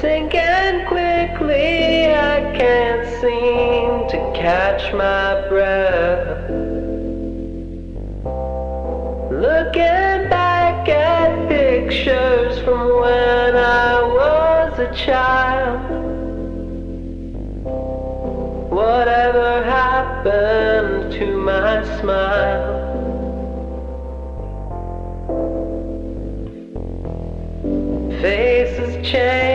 Sinking quickly, I can't seem to catch my breath. Looking back at pictures from when I was a child. Whatever happened to my smile? Faces change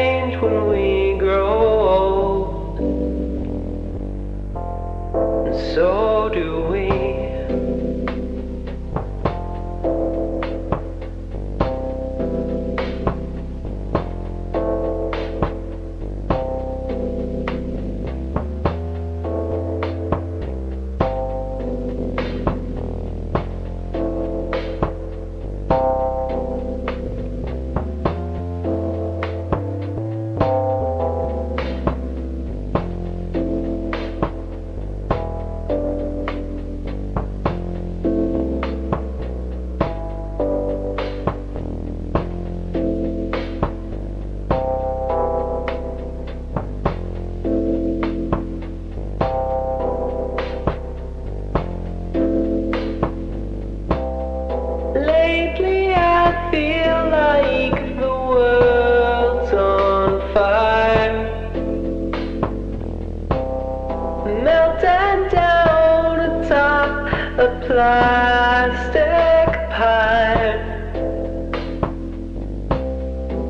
Melting down atop a plastic pipe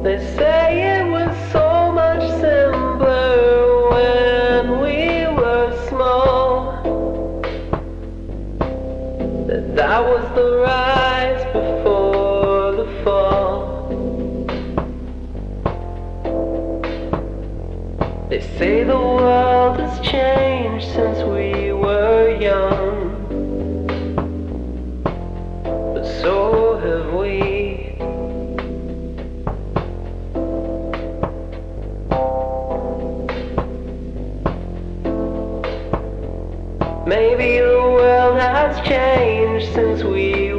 They say it was so much simpler when we were small. That that was the rise They say the world has changed since we were young, but so have we. Maybe the world has changed since we